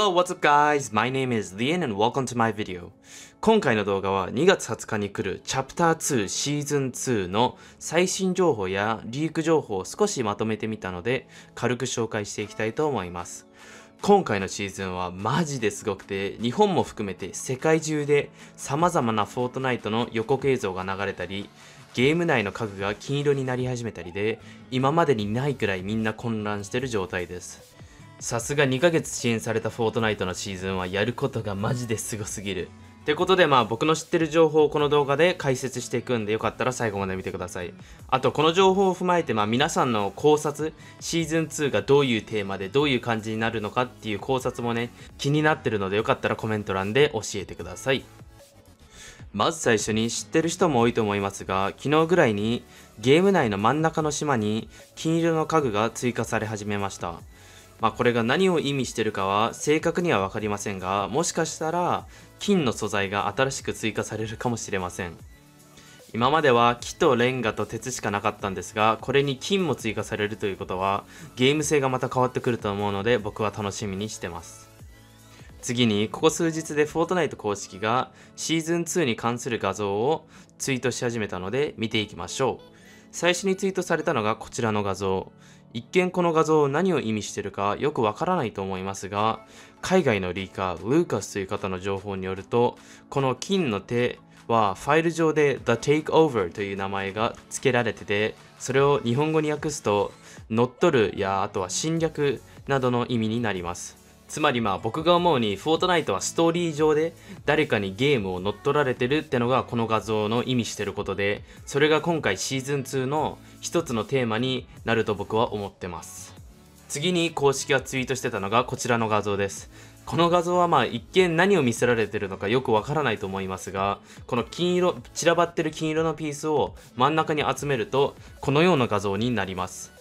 Hello, what's up guys? My name is Lian and welcome to my video. 今回の動画は2月20日に来る Chapter 2シーズン2の最新情報やリーク情報を少しまとめてみたので軽く紹介していきたいと思います。今回のシーズンはマジですごくて日本も含めて世界中で様々なフォートナイトの予告映像が流れたりゲーム内の家具が金色になり始めたりで今までにないくらいみんな混乱してる状態です。さすが2ヶ月支援されたフォートナイトのシーズンはやることがマジですごすぎる。ってことでまあ僕の知ってる情報をこの動画で解説していくんでよかったら最後まで見てください。あとこの情報を踏まえてまあ皆さんの考察、シーズン2がどういうテーマでどういう感じになるのかっていう考察もね気になってるのでよかったらコメント欄で教えてください。まず最初に知ってる人も多いと思いますが昨日ぐらいにゲーム内の真ん中の島に金色の家具が追加され始めました。まあ、これが何を意味してるかは正確には分かりませんがもしかしたら金の素材が新しく追加されるかもしれません。今までは木とレンガと鉄しかなかったんですがこれに金も追加されるということはゲーム性がまた変わってくると思うので僕は楽しみにしてます。次にここ数日でフォートナイト公式がシーズン2に関する画像をツイートし始めたので見ていきましょう。最初にツイートされたのがこちらの画像。一見この画像何を意味してるかよくわからないと思いますが海外のリーカールーカスという方の情報によるとこの金の手はファイル上で The Takeover という名前が付けられててそれを日本語に訳すと乗っ取るやあとは侵略などの意味になります。つまりまあ僕が思うにフォートナイトはストーリー上で誰かにゲームを乗っ取られてるってのがこの画像の意味してることでそれが今回シーズン2の一つのテーマになると僕は思ってます。次に公式がツイートしてたのがこちらの画像です。この画像はまあ一見何を見せられてるのかよくわからないと思いますがこの金色散らばってる金色のピースを真ん中に集めるとこのような画像になります。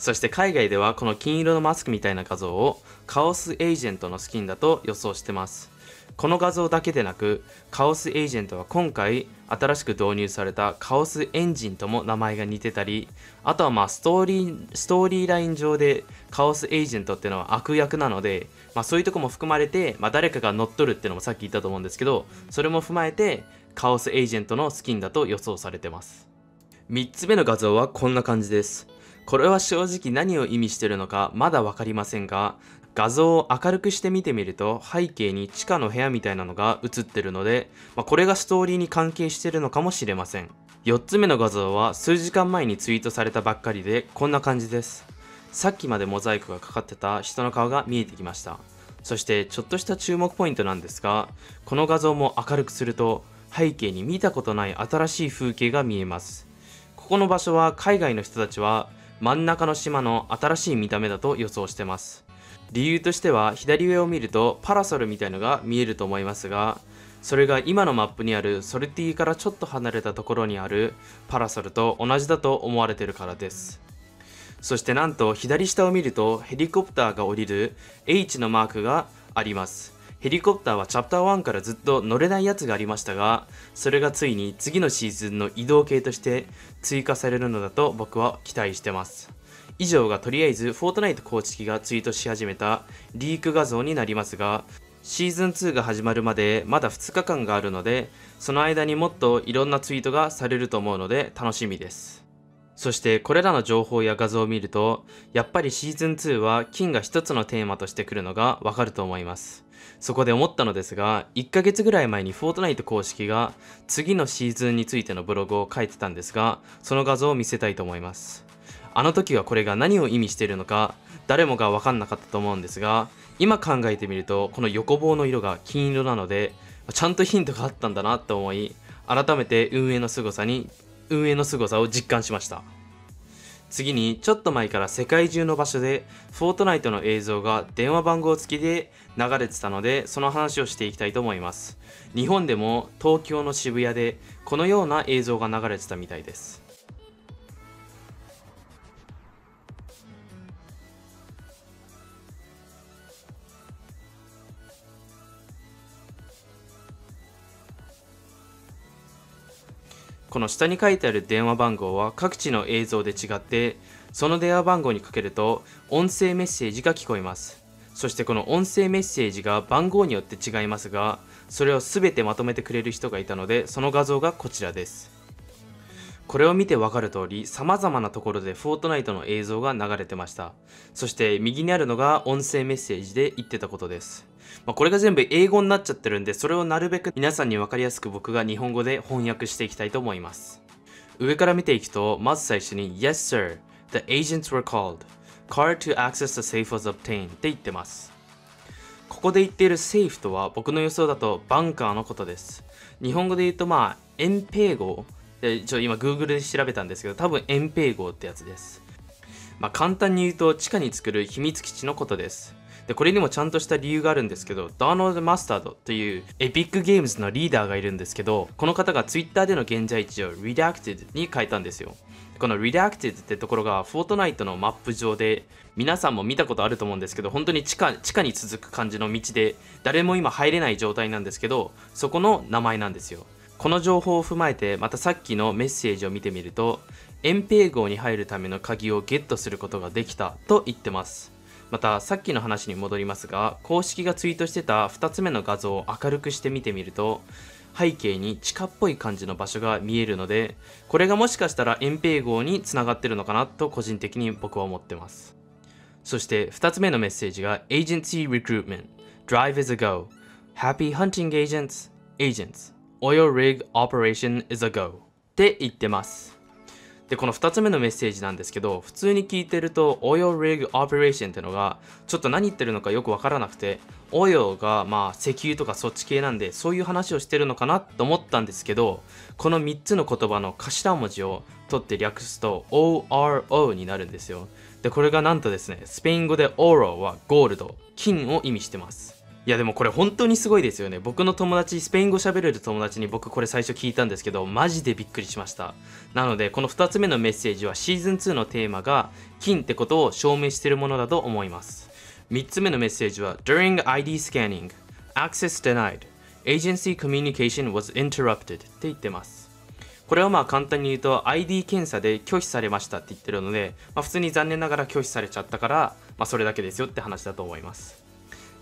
そして海外ではこの金色のマスクみたいな画像をカオスエージェントのスキンだと予想してます。この画像だけでなくカオスエージェントは今回新しく導入されたカオスエンジンとも名前が似てたりあとはまあストーリーストーリーライン上でカオスエージェントっていうのは悪役なので、まあ、そういうとこも含まれて、まあ、誰かが乗っ取るっていうのもさっき言ったと思うんですけどそれも踏まえてカオスエージェントのスキンだと予想されてます3つ目の画像はこんな感じですこれは正直何を意味してるのかまだ分かりませんが画像を明るくして見てみると背景に地下の部屋みたいなのが映ってるので、まあ、これがストーリーに関係してるのかもしれません。4つ目の画像は数時間前にツイートされたばっかりでこんな感じです。さっきまでモザイクがかかってた人の顔が見えてきました。そしてちょっとした注目ポイントなんですがこの画像も明るくすると背景に見たことない新しい風景が見えます。ここの場所は海外の人たちは真ん中の島の新しい見た目だと予想してます。理由としては左上を見るとパラソルみたいのが見えると思いますがそれが今のマップにあるソルティからちょっと離れたところにあるパラソルと同じだと思われてるからです。そしてなんと左下を見るとヘリコプターが降りる H のマークがあります。ヘリコプターはチャプター1からずっと乗れないやつがありましたが、それがついに次のシーズンの移動系として追加されるのだと僕は期待してます。以上がとりあえずフォートナイト公式がツイートし始めたリーク画像になりますが、シーズン2が始まるまでまだ2日間があるので、その間にもっといろんなツイートがされると思うので楽しみです。そしてこれらの情報や画像を見ると、やっぱりシーズン2は金が一つのテーマとしてくるのがわかると思います。そこで思ったのですが、1ヶ月ぐらい前にフォートナイト公式が次のシーズンについてのブログを書いてたんですが、その画像を見せたいと思います。あの時はこれが何を意味しているのか、誰もが分かんなかったと思うんですが、今考えてみると、この横棒の色が金色なので、ちゃんとヒントがあったんだなと思い、改めて運営の凄さに、運営の凄さを実感しました。次にちょっと前から世界中の場所でフォートナイトの映像が電話番号付きで流れてたのでその話をしていきたいと思います。日本でも東京の渋谷でこのような映像が流れてたみたいです。この下に書いてある電話番号は各地の映像で違ってその電話番号にかけると音声メッセージが聞こえます。そしてこの音声メッセージが番号によって違いますがそれを全てまとめてくれる人がいたのでその画像がこちらです。これを見てわかる通り様々なところでフォートナイトの映像が流れてました。そして右にあるのが音声メッセージで言ってたことです。まあ、これが全部英語になっちゃってるんでそれをなるべく皆さんに分かりやすく僕が日本語で翻訳していきたいと思います。上から見ていくとまず最初に Yes sir The agents were called. Car to access the safe was obtained. って言ってます。ここで言っているセーフとは僕の予想だとバンカーのことです。日本語で言うとまあ遠平号。でちょ今 Google で調べたんですけど多分遠平号ってやつです。まあ簡単に言うと地下に作る秘密基地のことです。でこれにもちゃんとした理由があるんですけどダーノルド・マスタードというエピックゲームズのリーダーがいるんですけどこの方が Twitter での現在地を Redacted に変えたんですよ。この Redacted ってところがフォートナイトのマップ上で皆さんも見たことあると思うんですけど本当に地下地下に続く感じの道で誰も今入れない状態なんですけどそこの名前なんですよ。この情報を踏まえてまたさっきのメッセージを見てみると遠平号に入るための鍵をゲットすることができたと言ってます。またさっきの話に戻りますが公式がツイートしてた2つ目の画像を明るくして見てみると背景に地下っぽい感じの場所が見えるのでこれがもしかしたら遠平号につながってるのかなと個人的に僕は思ってます。そして2つ目のメッセージが Agency Recruitment Drive is a go Happy Hunting Agents Agents Oil Rig Operation is a go って言ってます。でこの2つ目のメッセージなんですけど普通に聞いてると Oil Rig Operation ってのがちょっと何言ってるのかよくわからなくてオイルがまあ石油とかそっち系なんでそういう話をしてるのかなと思ったんですけどこの3つの言葉の頭文字を取って略すと ORO になるんですよ。でこれがなんとですねスペイン語で ORO はゴールド金を意味してます。いやでもこれ本当にすごいですよね。僕の友達スペイン語喋れる友達に僕これ最初聞いたんですけどマジでびっくりしました。なのでこの2つ目のメッセージはシーズン2のテーマが金ってことを証明しているものだと思います。3つ目のメッセージは During ID scanning access denied agency communication was interrupted って言ってます。これはまあ簡単に言うと ID 検査で拒否されましたって言ってるので、まあ、普通に残念ながら拒否されちゃったから、まあ、それだけですよって話だと思います。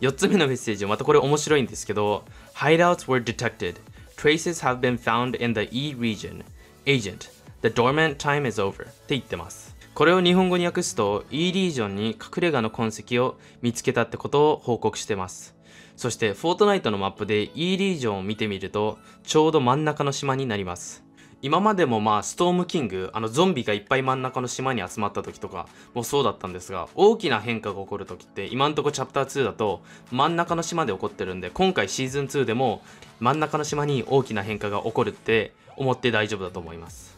4つ目のメッセージまたこれ面白いんですけど Hideouts were detected. Traces have been found in the E region. Agent The dormant time is over. って言ってます。これを日本語に訳すと E リージョンに隠れ家の痕跡を見つけたってことを報告してます。そしてフォートナイトのマップで E リージョンを見てみるとちょうど真ん中の島になります。今までもまあストームキングあのゾンビがいっぱい真ん中の島に集まった時とかもそうだったんですが大きな変化が起こる時って今んとこチャプター2だと真ん中の島で起こってるんで今回シーズン2でも真ん中の島に大きな変化が起こるって思って大丈夫だと思います。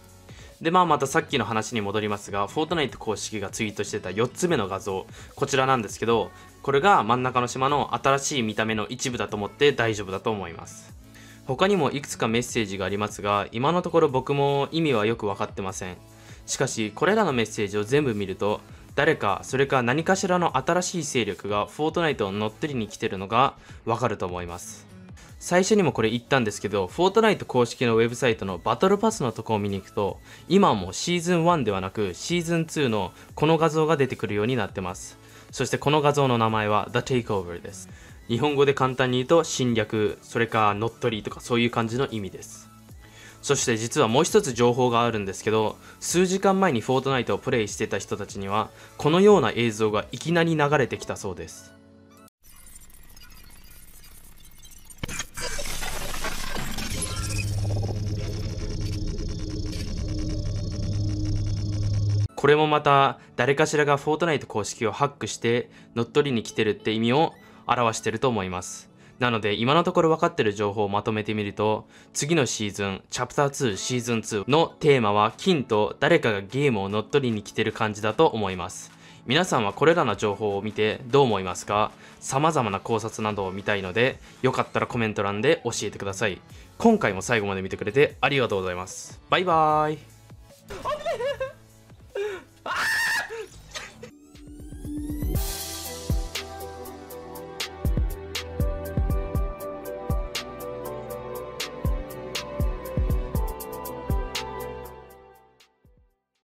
でまあまたさっきの話に戻りますがフォートナイト公式がツイートしてた4つ目の画像こちらなんですけどこれが真ん中の島の新しい見た目の一部だと思って大丈夫だと思います。他にもいくつかメッセージがありますが今のところ僕も意味はよく分かってません。しかしこれらのメッセージを全部見ると誰かそれか何かしらの新しい勢力がフォートナイトを乗っ取りに来てるのがわかると思います。最初にもこれ言ったんですけどフォートナイト公式のウェブサイトのバトルパスのとこを見に行くと今もシーズン1ではなくシーズン2のこの画像が出てくるようになってます。そしてこの画像の名前は The Takeover です。日本語で簡単に言うと侵略それか乗っ取りとかそういう感じの意味です。そして実はもう一つ情報があるんですけど数時間前にフォートナイトをプレイしてた人たちにはこのような映像がいきなり流れてきたそうです。これもまた誰かしらがフォートナイト公式をハックして乗っ取りに来てるって意味を表してると思います。なので今のところ分かってる情報をまとめてみると次のシーズンチャプター2シーズン2のテーマは金と誰かがゲームを乗っ取りに来てる感じだと思います。皆さんはこれらの情報を見てどう思いますか？様々な考察などを見たいのでよかったらコメント欄で教えてください。今回も最後まで見てくれてありがとうございます。バイバーイ。